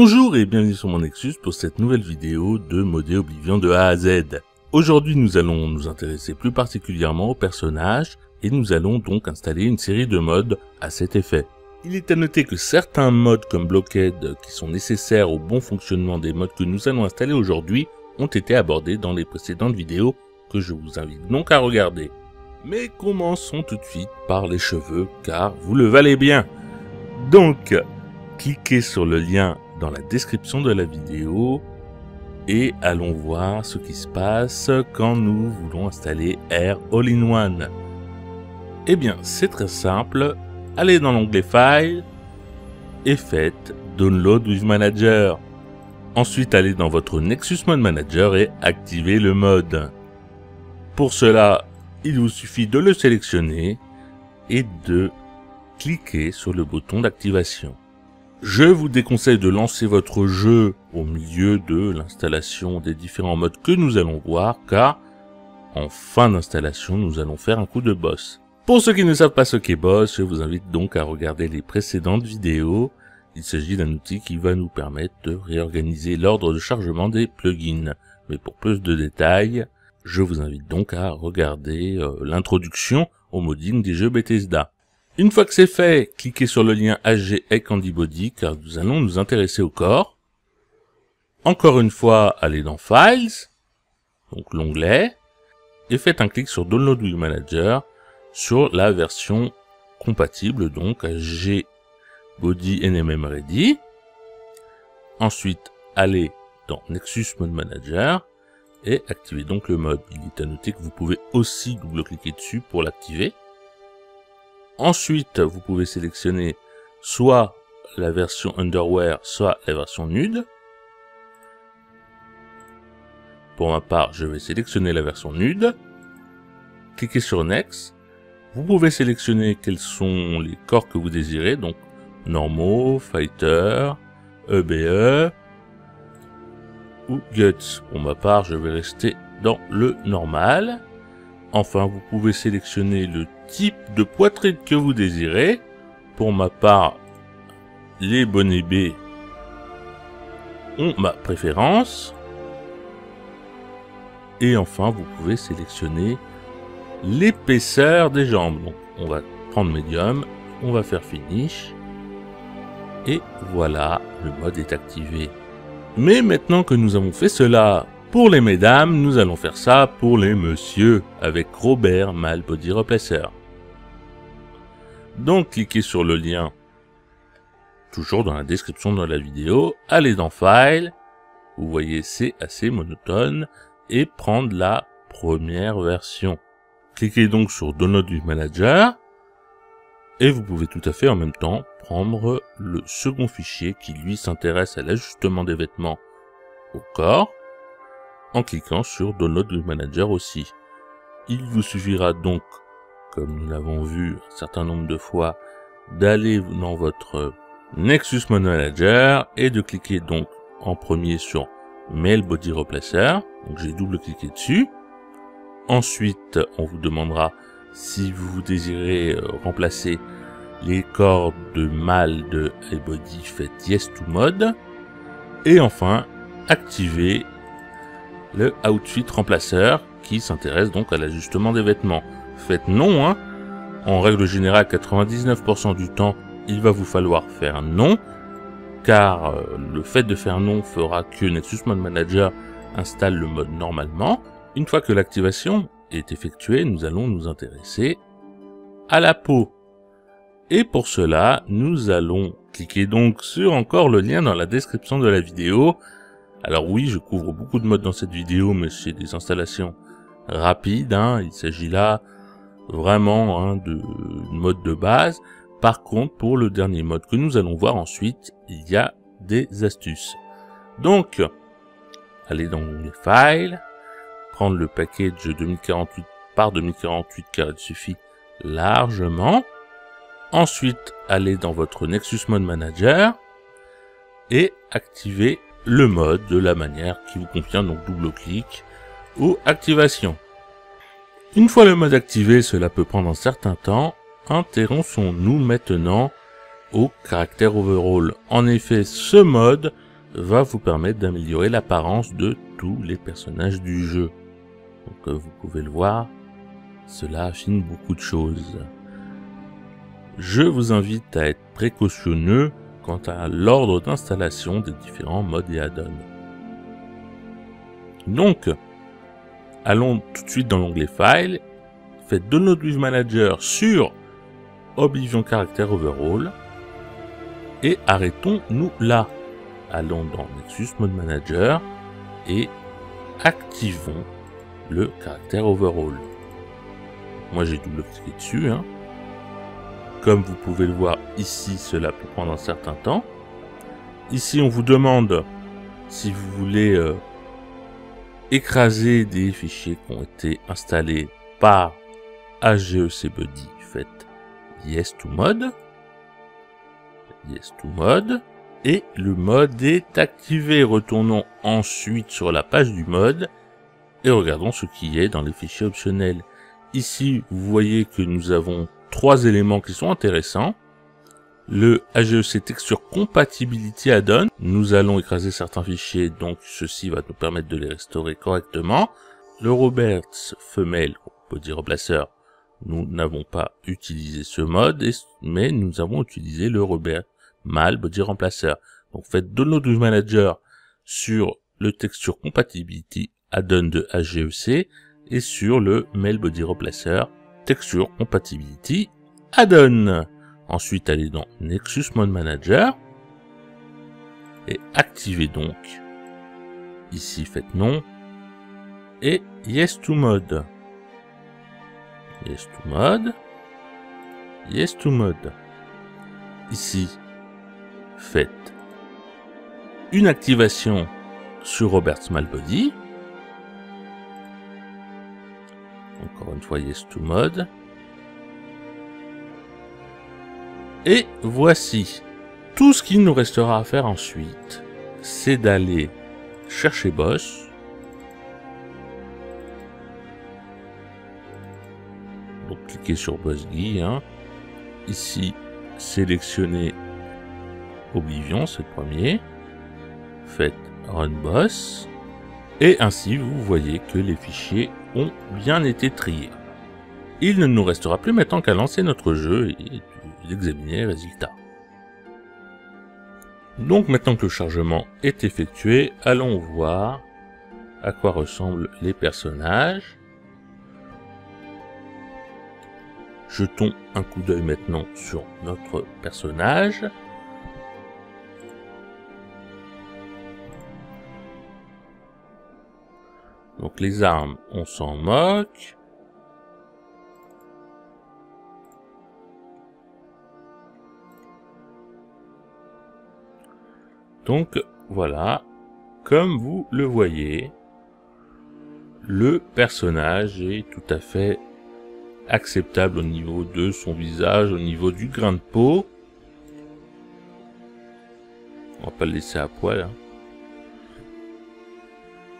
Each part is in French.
Bonjour et bienvenue sur mon Nexus pour cette nouvelle vidéo de modder Oblivion de A à Z. Aujourd'hui nous allons nous intéresser plus particulièrement aux personnages et nous allons donc installer une série de modes à cet effet. Il est à noter que certains modes comme Blockhead qui sont nécessaires au bon fonctionnement des modes que nous allons installer aujourd'hui ont été abordés dans les précédentes vidéos que je vous invite donc à regarder. Mais commençons tout de suite par les cheveux car vous le valez bien. Donc, cliquez sur le lien dans la description de la vidéo et allons voir ce qui se passe quand nous voulons installer Air All-in-One. Eh bien, c'est très simple. Allez dans l'onglet File et faites Download with Manager. Ensuite, allez dans votre Nexus Mode Manager et activez le mode. Pour cela, il vous suffit de le sélectionner et de cliquer sur le bouton d'activation. Je vous déconseille de lancer votre jeu au milieu de l'installation des différents modes que nous allons voir car en fin d'installation nous allons faire un coup de boss. Pour ceux qui ne savent pas ce qu'est boss, je vous invite donc à regarder les précédentes vidéos. Il s'agit d'un outil qui va nous permettre de réorganiser l'ordre de chargement des plugins. Mais pour plus de détails, je vous invite donc à regarder euh, l'introduction au modding des jeux Bethesda. Une fois que c'est fait, cliquez sur le lien HG Body car nous allons nous intéresser au corps. Encore une fois, allez dans Files, donc l'onglet, et faites un clic sur Download with Manager sur la version compatible, donc HG Body NMM Ready. Ensuite, allez dans Nexus Mode Manager et activez donc le mode. Il est à noter que vous pouvez aussi double-cliquer dessus pour l'activer. Ensuite, vous pouvez sélectionner soit la version underwear, soit la version nude. Pour ma part, je vais sélectionner la version nude. Cliquez sur Next. Vous pouvez sélectionner quels sont les corps que vous désirez, donc normaux, fighter, EBE e ou guts. Pour ma part, je vais rester dans le normal. Enfin, vous pouvez sélectionner le type de poitrine que vous désirez. Pour ma part, les bonnets B ont ma préférence. Et enfin, vous pouvez sélectionner l'épaisseur des jambes. Donc, on va prendre médium, on va faire finish. Et voilà, le mode est activé. Mais maintenant que nous avons fait cela, pour les mesdames, nous allons faire ça pour les messieurs avec Robert Mal Body Replacer. Donc cliquez sur le lien toujours dans la description de la vidéo, allez dans File, vous voyez c'est assez monotone, et prendre la première version. Cliquez donc sur Download du Manager, et vous pouvez tout à fait en même temps prendre le second fichier qui lui s'intéresse à l'ajustement des vêtements au corps, en cliquant sur Download le Manager aussi. Il vous suffira donc, comme nous l'avons vu un certain nombre de fois, d'aller dans votre Nexus Manager et de cliquer donc en premier sur Mail Body Replacer. Donc j'ai double cliqué dessus. Ensuite, on vous demandera si vous désirez euh, remplacer les corps de mâle de Body, faites Yes to Mode. Et enfin, activer le outfit remplaceur qui s'intéresse donc à l'ajustement des vêtements. Faites non, hein. En règle générale, 99% du temps, il va vous falloir faire non, car euh, le fait de faire non fera que Nexus Mode Manager installe le mode normalement. Une fois que l'activation est effectuée, nous allons nous intéresser à la peau. Et pour cela, nous allons cliquer donc sur encore le lien dans la description de la vidéo alors oui, je couvre beaucoup de modes dans cette vidéo, mais c'est des installations rapides. Hein. Il s'agit là vraiment hein, de mode de base. Par contre, pour le dernier mode que nous allons voir ensuite, il y a des astuces. Donc, aller dans les files, prendre le package 2048 par 2048 car il suffit largement. Ensuite, aller dans votre Nexus Mode Manager et activer le mode de la manière qui vous convient, donc double clic ou activation. Une fois le mode activé, cela peut prendre un certain temps, interromps-nous maintenant au caractère overall. En effet, ce mode va vous permettre d'améliorer l'apparence de tous les personnages du jeu. Donc vous pouvez le voir, cela affine beaucoup de choses. Je vous invite à être précautionneux quant à l'ordre d'installation des différents modes et add-ons. Donc, allons tout de suite dans l'onglet File, faites Download with Manager sur Oblivion Character Overall et arrêtons-nous là. Allons dans Nexus Mode Manager et activons le caractère overall. Moi j'ai double-cliqué dessus. Hein. Comme vous pouvez le voir ici, cela peut prendre un certain temps. Ici, on vous demande si vous voulez euh, écraser des fichiers qui ont été installés par AGEC Buddy. Faites Yes to Mode. Yes to Mode. Et le mode est activé. Retournons ensuite sur la page du mode et regardons ce qui est dans les fichiers optionnels. Ici, vous voyez que nous avons trois éléments qui sont intéressants. Le AGEC Texture Compatibility Add-on. Nous allons écraser certains fichiers, donc ceci va nous permettre de les restaurer correctement. Le Roberts femelle body replacer. Nous n'avons pas utilisé ce mode, mais nous avons utilisé le Robert mâle body remplacer. Donc faites Download with Manager sur le Texture Compatibility Add-on de AGEC et sur le Male Body Replacer Texture Compatibility Add-on. Ensuite, allez dans Nexus Mode Manager et activez donc. Ici, faites non et Yes to Mode. Yes to Mode. Yes to Mode. Ici, faites une activation sur Robert's Malbody. Encore une fois, Yes to Mode. Et voici. Tout ce qu'il nous restera à faire ensuite, c'est d'aller chercher Boss. Donc cliquez sur Boss Guy. Hein. Ici, sélectionnez Oblivion, c'est le premier. Faites Run Boss. Et ainsi, vous voyez que les fichiers ont bien été triés. Il ne nous restera plus maintenant qu'à lancer notre jeu d'examiner les résultats. Donc maintenant que le chargement est effectué, allons voir à quoi ressemblent les personnages. Jetons un coup d'œil maintenant sur notre personnage. Donc les armes, on s'en moque. Donc voilà, comme vous le voyez, le personnage est tout à fait acceptable au niveau de son visage, au niveau du grain de peau. On va pas le laisser à poil. Hein.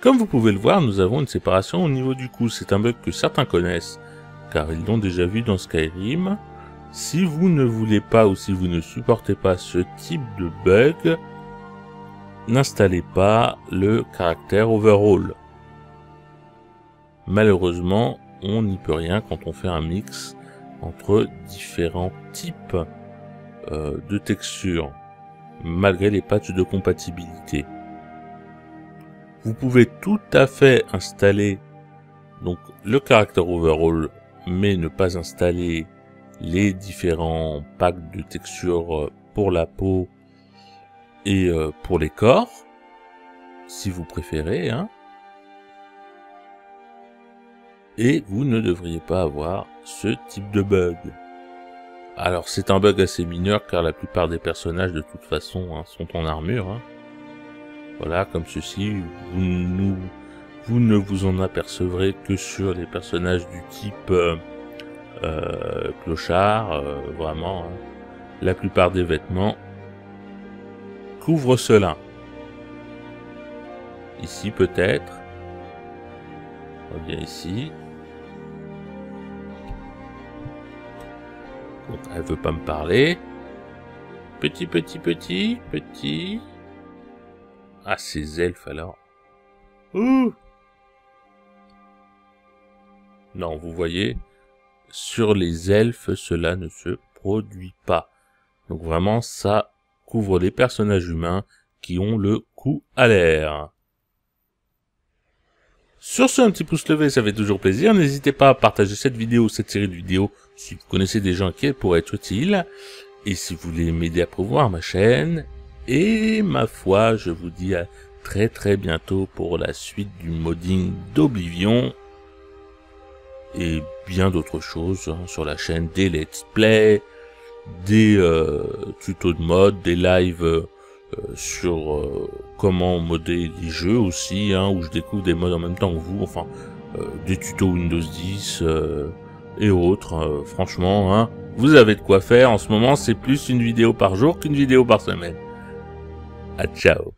Comme vous pouvez le voir, nous avons une séparation au niveau du cou. C'est un bug que certains connaissent, car ils l'ont déjà vu dans Skyrim. Si vous ne voulez pas ou si vous ne supportez pas ce type de bug, n'installez pas le caractère overall. Malheureusement, on n'y peut rien quand on fait un mix entre différents types euh, de textures, malgré les patchs de compatibilité. Vous pouvez tout à fait installer donc le caractère overall, mais ne pas installer les différents packs de textures pour la peau et euh, pour les corps, si vous préférez, hein. Et vous ne devriez pas avoir ce type de bug. Alors c'est un bug assez mineur car la plupart des personnages de toute façon hein, sont en armure. Hein. Voilà, comme ceci, vous, ne vous en apercevrez que sur les personnages du type euh, euh, clochard, vraiment. Hein. La plupart des vêtements couvre cela. Ici peut-être. On revient ici. elle veut pas me parler. petit, petit, petit, petit. Ah, ces elfes alors. Ouh Non, vous voyez, sur les elfes, cela ne se produit pas. Donc vraiment, ça couvre les personnages humains qui ont le coup à l'air. Sur ce, un petit pouce levé, ça fait toujours plaisir. N'hésitez pas à partager cette vidéo, cette série de vidéos, si vous connaissez des gens qui pourraient être utiles. Et si vous voulez m'aider à promouvoir ma chaîne. Et ma foi, je vous dis à très très bientôt pour la suite du modding d'Oblivion. Et bien d'autres choses hein, sur la chaîne, des let's play, des euh, tutos de mode, des lives euh, sur euh, comment modder les jeux aussi, hein, où je découvre des modes en même temps que vous, enfin des tutos Windows 10 et autres. franchement, hein, vous avez de quoi faire. En ce moment, c'est plus une vidéo par jour qu'une vidéo par semaine. À ciao